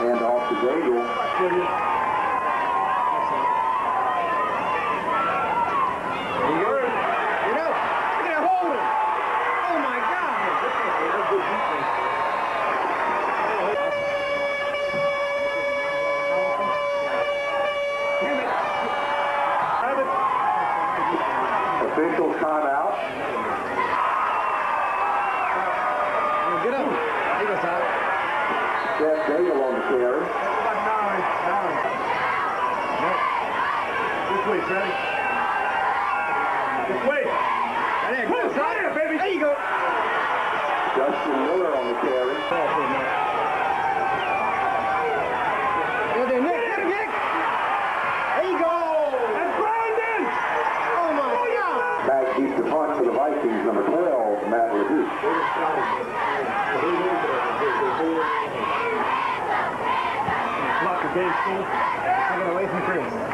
Hand off to Daigle. Baby. There you go. Justin Miller on the carry. Nick. There you go. Brandon. Oh, my. Back to punt for the Vikings, number 12, Matt LaDuke. Base, coming away from Chris.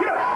get up.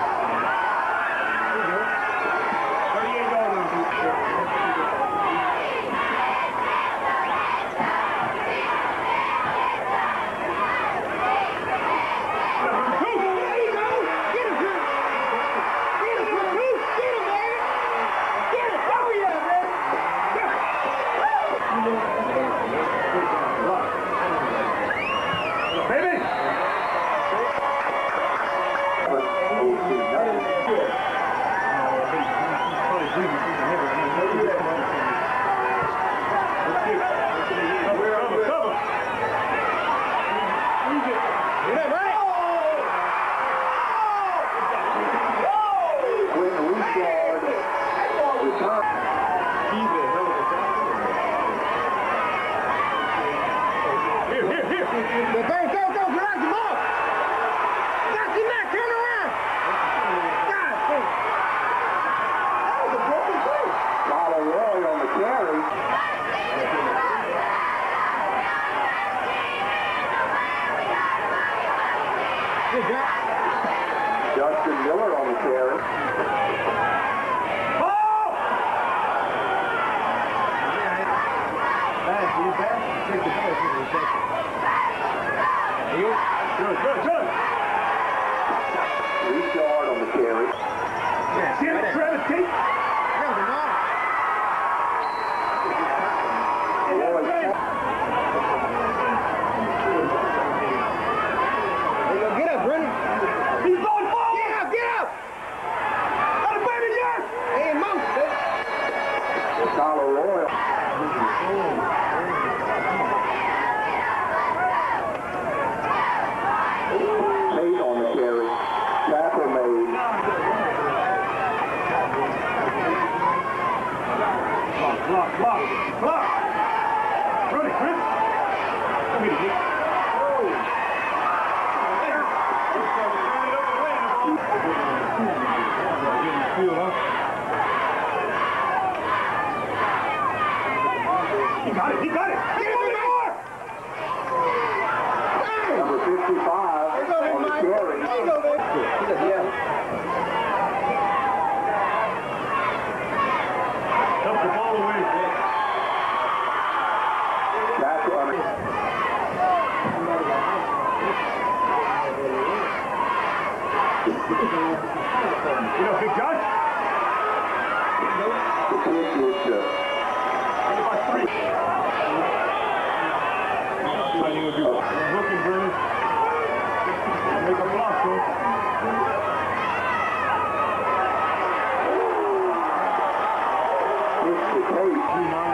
It's the tape.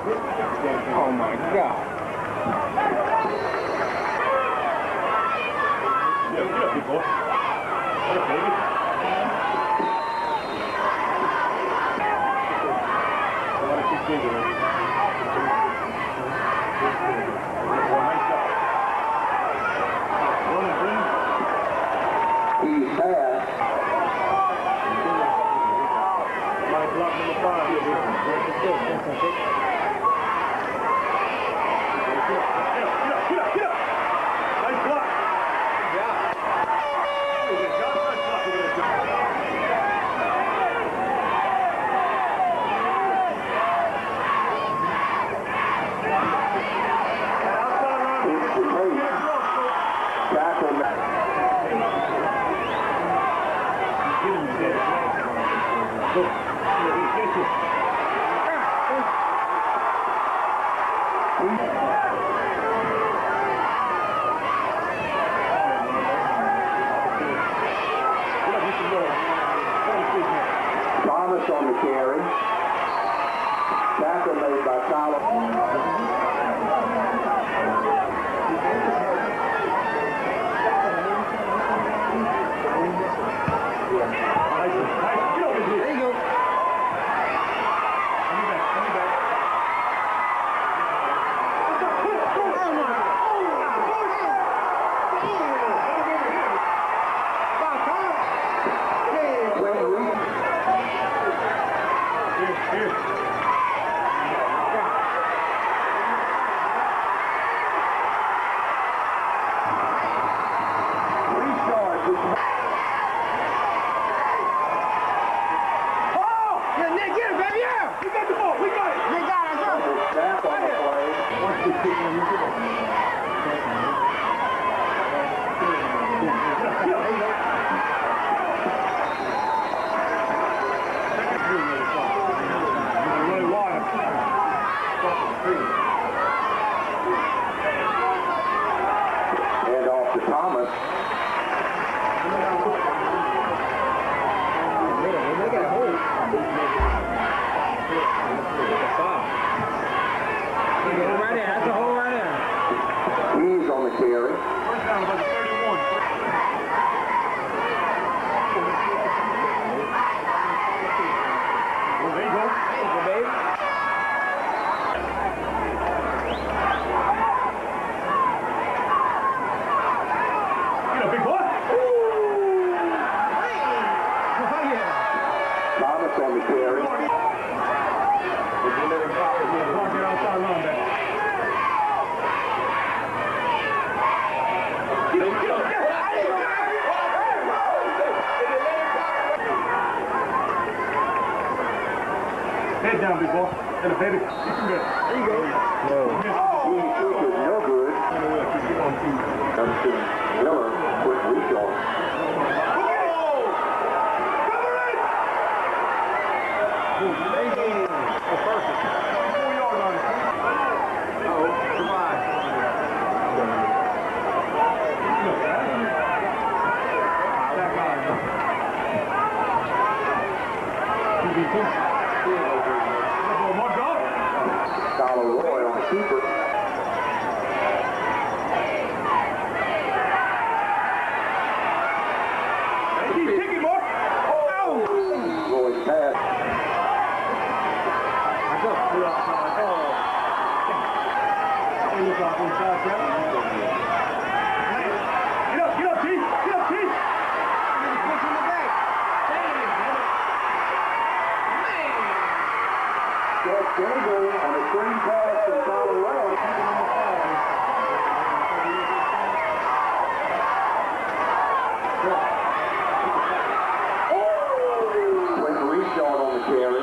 Oh my god. Down, big boy. And the baby. There you go. No good. Comes to Miller. Quick reach on. Tyler Roy on the keeper. Roy's pass. Get up, get up, T. Get up, T. Jeff Gable on a screen pass from Tyler Roy. Quick reach on on the carry.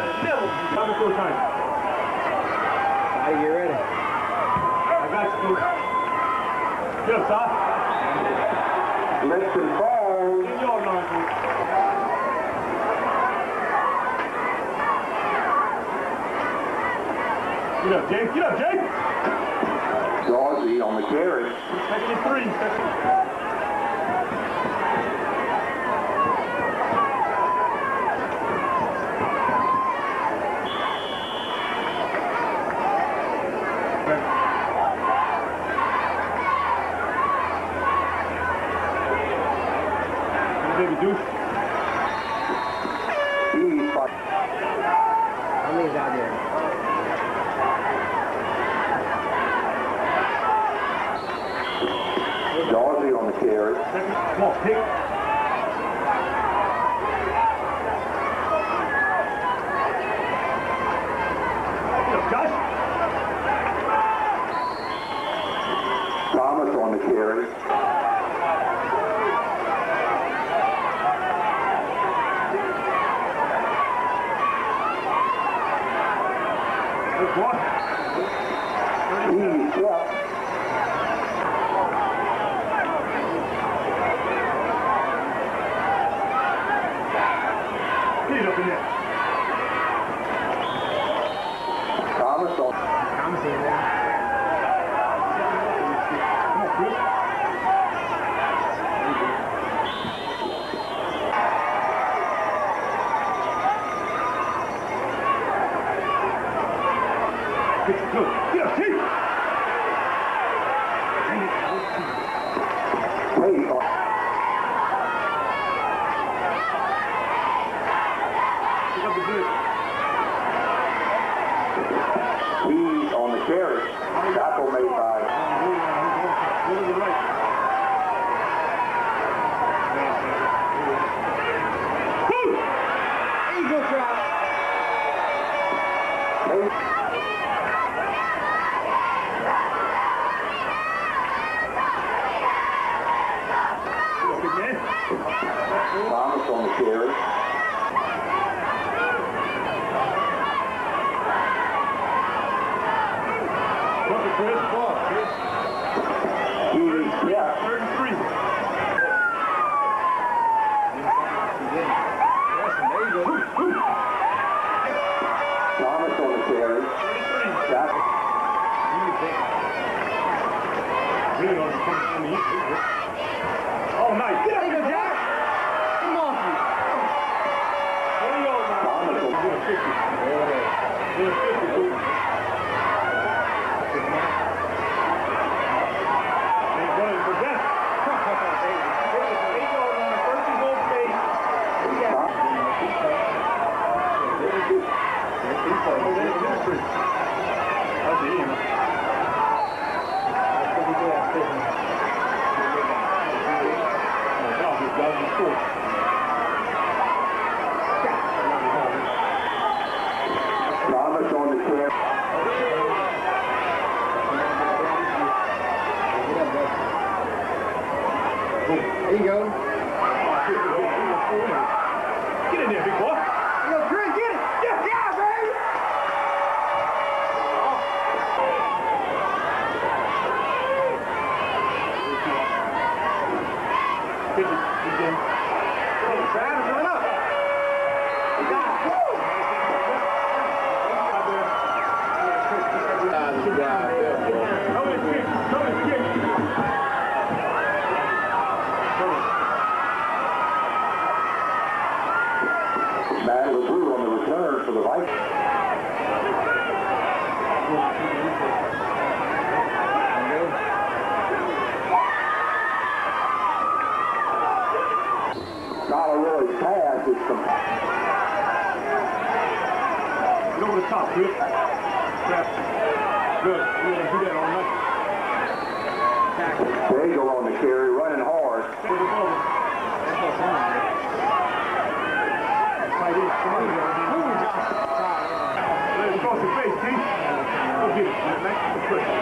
That is never Time to full time. Hey, you ready? I got you, Coach. Get up, Ty. Liston Falls. Get your line, Get up, Jake. Get up, Jake. Dawsey on the carry. Second and three. Second. top, good. Good. We're going to do that all night. On the carry, running hard. Let's face, Keith. Go. Let's.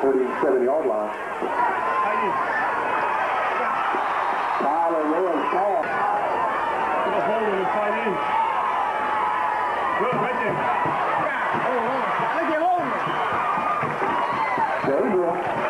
37-yard line. Tyler a the tight end. Good, right there. Yeah. Oh, look. Look at home. There you go.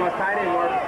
was tight end work.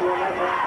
Thank you.